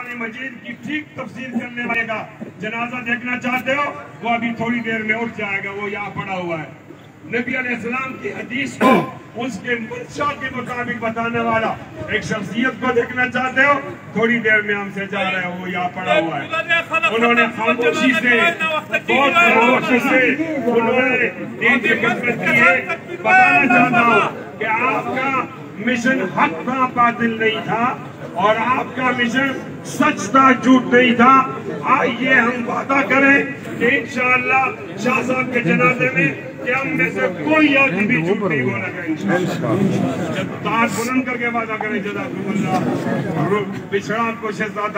قرآن مجید کی ٹھیک تفسیر کرنے والے کا جنازہ دیکھنا چاہتے ہو، وہ ابھی تھوڑی دیر میں اٹھ جائے گا، وہ یہاں پڑا ہوا ہے۔ نبی علیہ السلام کی حدیث کو اس کے منشا کے مطابق بتانے والا ایک شخصیت کو دیکھنا چاہتے ہو۔ تھوڑی دیر میں ہم سے جا رہے ہیں، وہ یہاں پڑا ہوا ہے۔ انہوں نے خاموشی سے، بہت خاموشی سے انہوں نے دین کی خدمت کی ہے۔ بتانا چاہتا ہوں کہ آپ کا مشن حق تھا، باطل نہیں تھا۔ اور آپ کا مشن سچ تھا، جھوٹ نہیں تھا۔ آئیے ہم وعدہ کریں کہ انشاءاللہ شاہ صاحب کے جنازے میں کہ ہم میں سے کوئی آدمی بھی جھوٹ نہیں بولا گا انشاءاللہ۔ جب تار بلند کر کے وعدہ کریں، جزاکم اللہ۔ بچھڑا کو شہزادہ